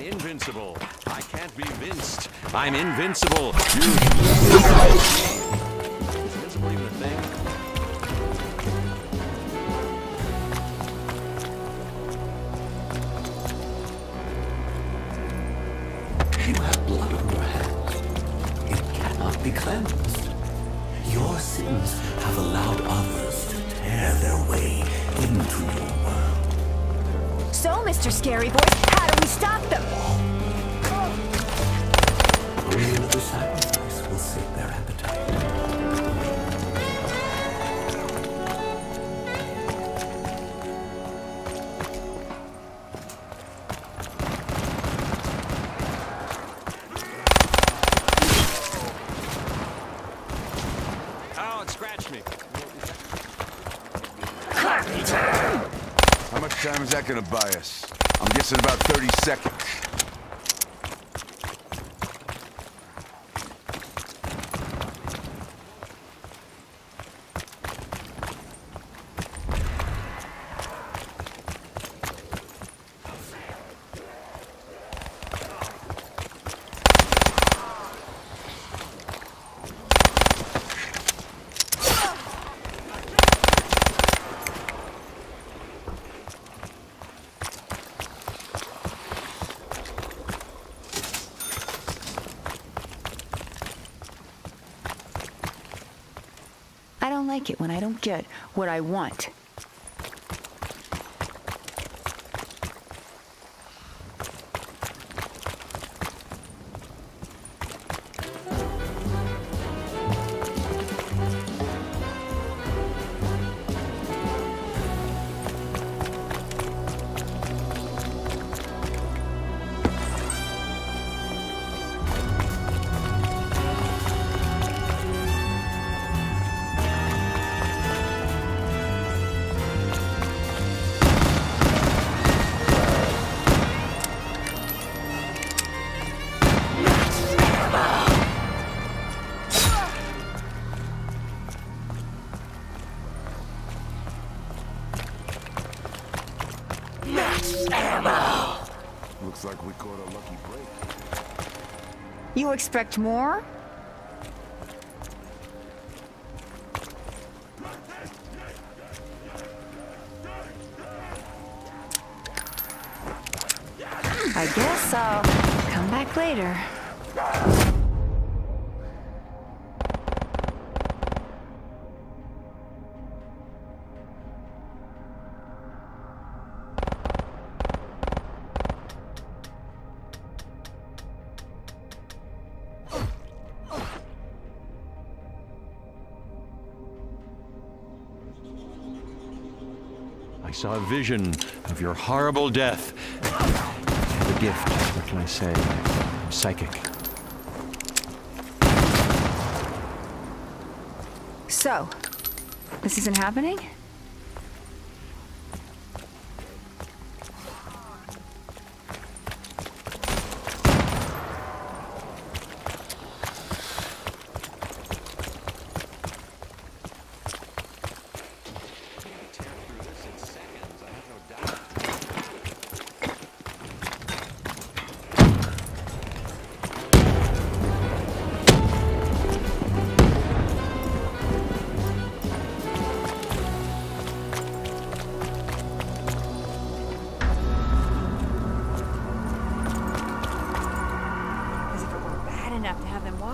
I'm invincible. I can't be vinced. I'm invincible. You. Is invincible even a thing? You have blood on your hands. It cannot be cleansed. Your sins have allowed others to tear their way into your world. So, Mr. Scary Voice, how do we stop them? Only another sacrifice will sate their appetite. That gonna buy us? I'm guessing about 30 seconds. Like it when I don't get what I want. Looks like we caught a lucky break. You expect more? I guess I'll come back later. Saw a vision of your horrible death. I have a gift. What can I say? I'm psychic. So, this isn't happening?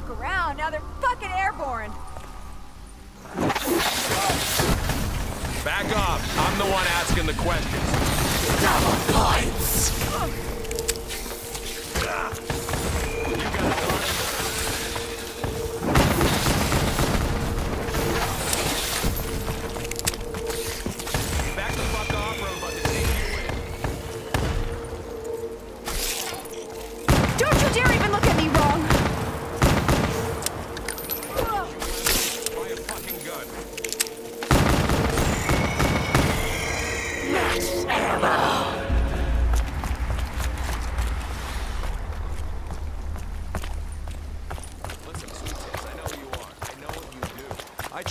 Walk around, now they're fucking airborne. Back off. I'm the one asking the questions. Back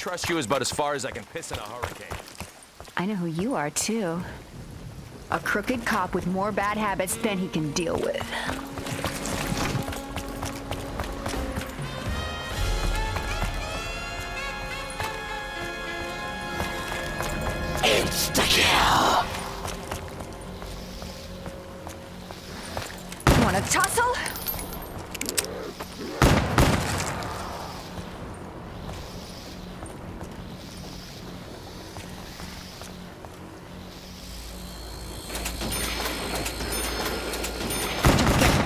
trust you as about as far as I can piss in a hurricane. I know who you are, too. A crooked cop with more bad habits than he can deal with. Insta-kill! Want a tussle?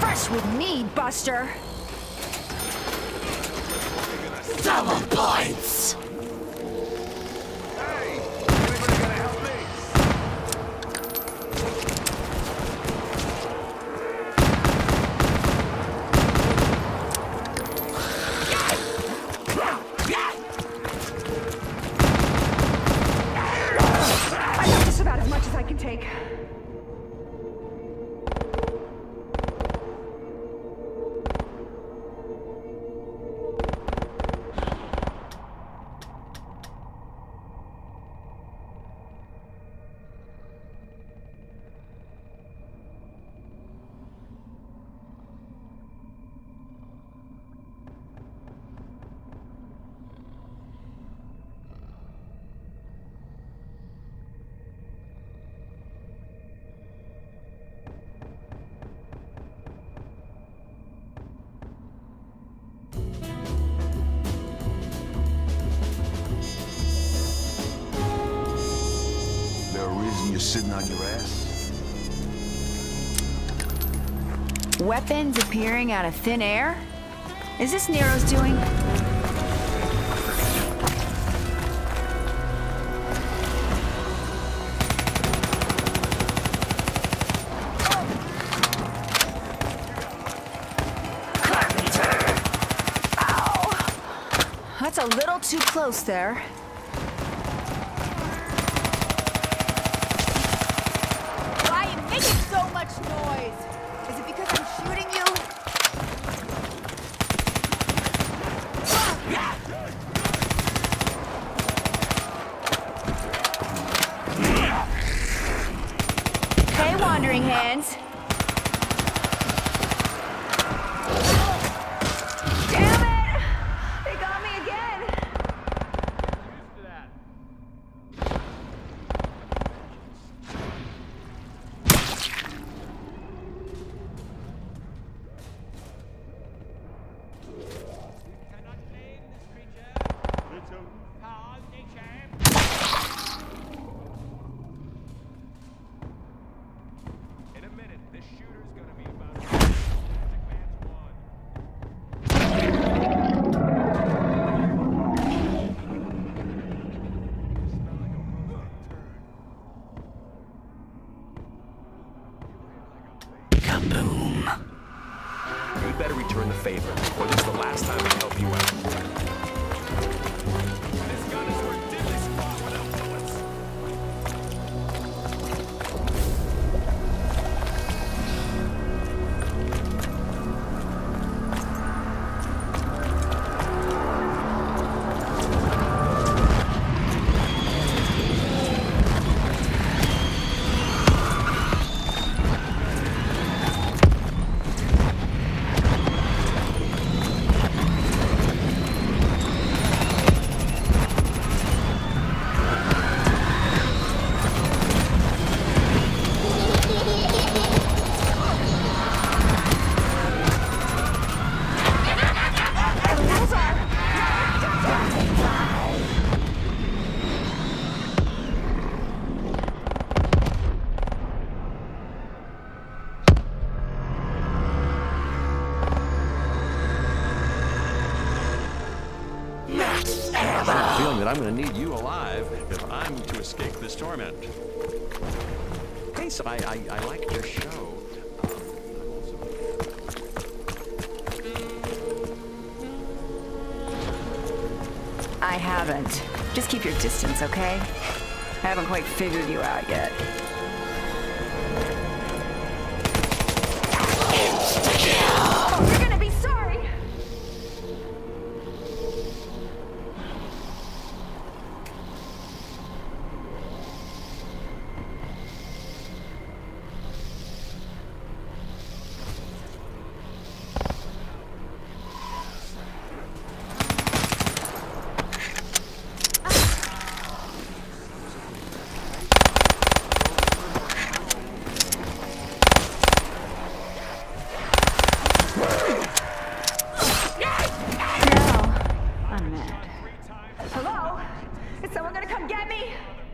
Don't with me, Buster. Double points! Hey! A sitting on your ass? Weapons appearing out of thin air? Is this Nero's doing? That's a little too close there. Why are you making so much noise? Is it because I'm shooting you? Hey, Wandering Hands. The favor, or this is the last time I help you out. I have a feeling that I'm gonna need you alive if I'm to escape this torment. Hey, so I, I, I like your show. I haven't. Just keep your distance, okay? I haven't quite figured you out yet. Gonna come get me?